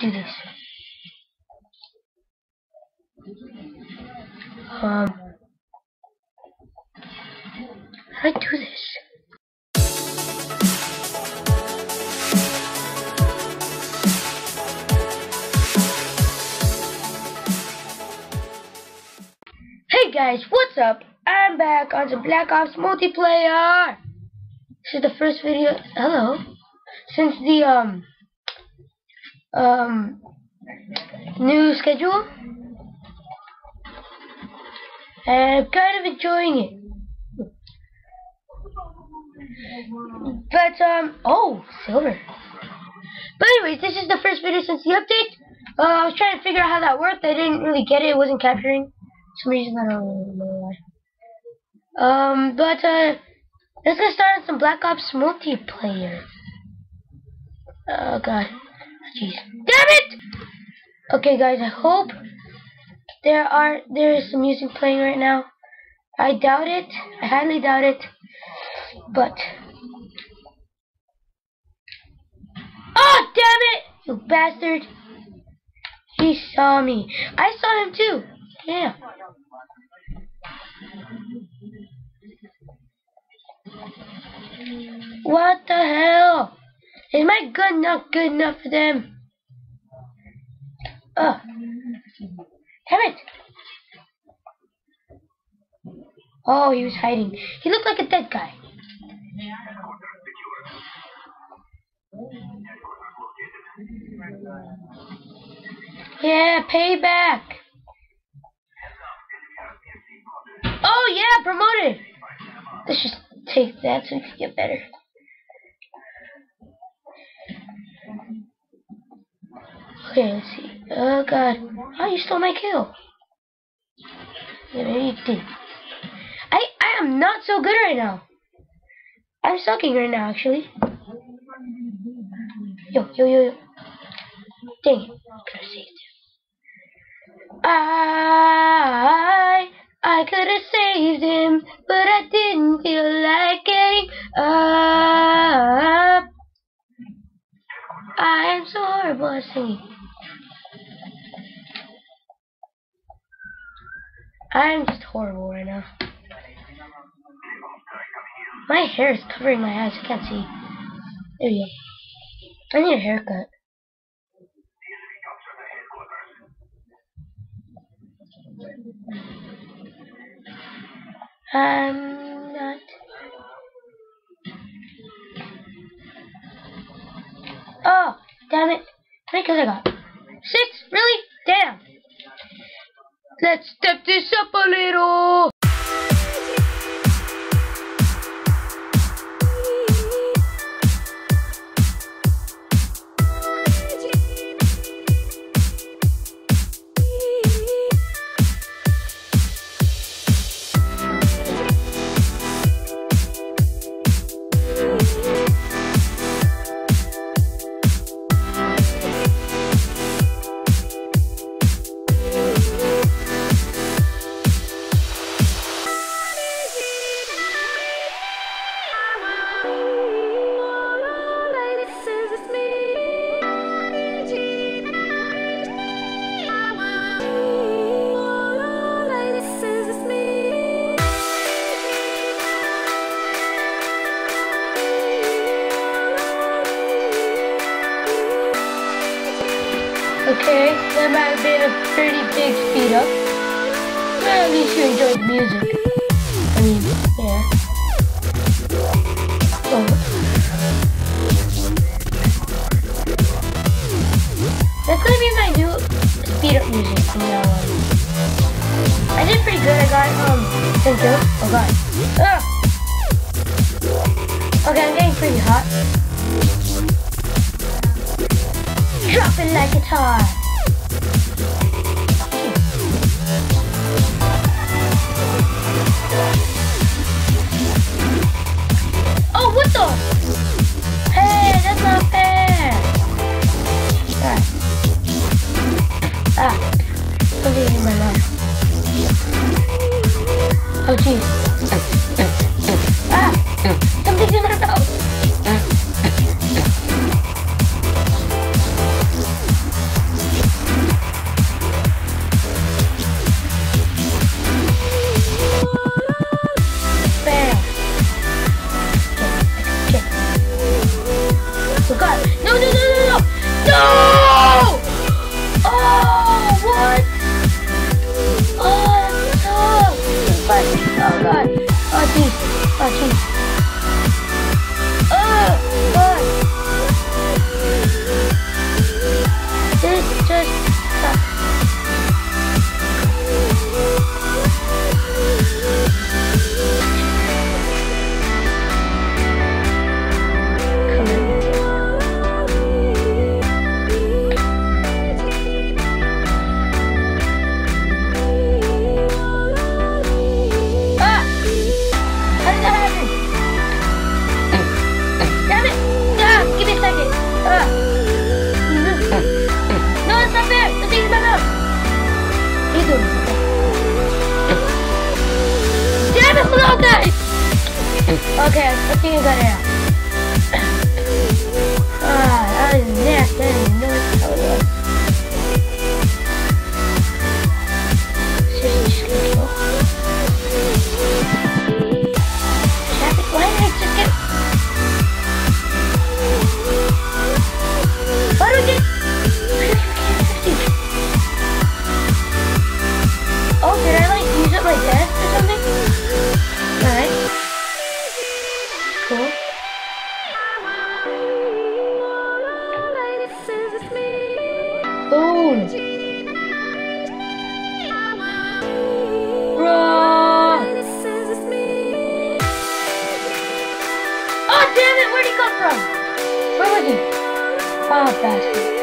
do this. Um, how do I do this? Hey guys, what's up? I'm back on some Black Ops multiplayer. This is the first video. Hello. Since the um um new schedule, and I'm kind of enjoying it. But um oh silver. But anyways, this is the first video since the update. Uh, I was trying to figure out how that worked. I didn't really get it. It wasn't capturing. For some reason I don't know why. Um, but uh, let's get started on some Black Ops multiplayer. Oh god, damn it! Okay, guys, I hope there are there is some music playing right now. I doubt it. I highly doubt it. But oh damn it, you bastard! He saw me. I saw him too. Yeah. What the hell? Is my gun not good enough for them? Oh. Damn it! Oh, he was hiding. He looked like a dead guy. Yeah, payback. Oh yeah, promoted. Let's just take that so we can get better. Okay, let's see. Oh god. Oh, you stole my kill. Yeah, maybe you did. I I am not so good right now. I'm sucking right now, actually. Yo, yo, yo, yo. Dang it. Could have saved him. I I could have saved him, but I didn't feel like getting up. I am so horrible at singing. I'm just horrible right now. My hair is covering my eyes. I can't see. There you go. I need a haircut. I'm not. Oh, damn it. Kills I got? Six? Really? Let's step this up a little. Okay, that might have been a pretty big speed up. Well, at least you enjoyed the music. I mean, yeah. Oh. That's gonna be my new speed up music from now on. I did pretty good. I got um 10 kills. Oh god. Ah! Okay, I'm getting pretty hot. Drop it like hot. 嗯抱歉。Okay, I think I got it out. Where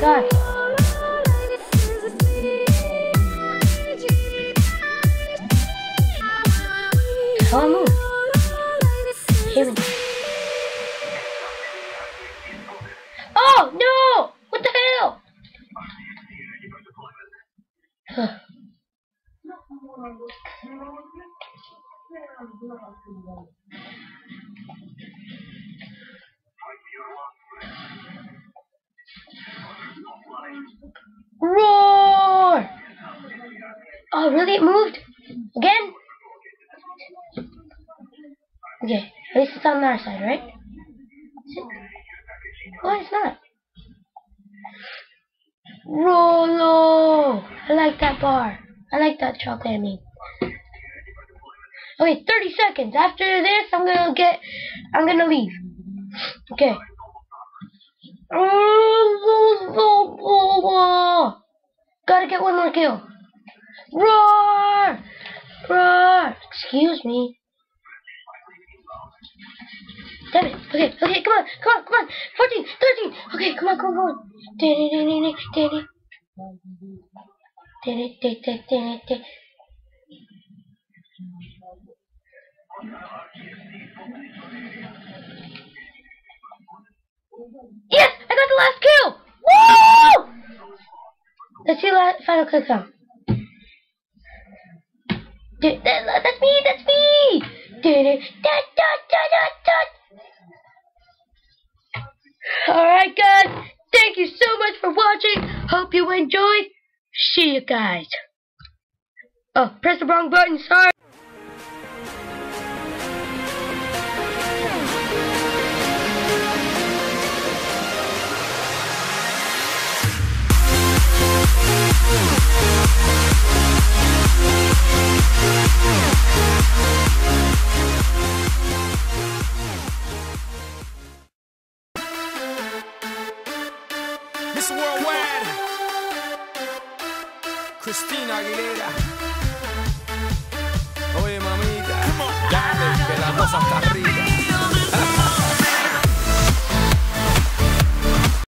God. I move? Oh no! What the hell? Huh. Roar! Oh, really? It moved? Again? Okay, at least it's on our side, right? Oh, it's not. Rolo! I like that bar. I like that chocolate, I mean. Okay, 30 seconds. After this, I'm gonna get, I'm gonna leave. Okay. Gotta get one more kill. Roar! Roar! Excuse me. Damn it. Okay, okay, come on, come on, come on. 14, 13. Okay, come on, come on, come on. Da-da-da-da-da, da-da. Da-da-da-da-da-da. Yes! I got last kill! Woo! Let's see the final kill count. That, that's me! That's me! Alright guys, thank you so much for watching. Hope you enjoyed. See you guys. Oh, press the wrong button, sorry. We'll be.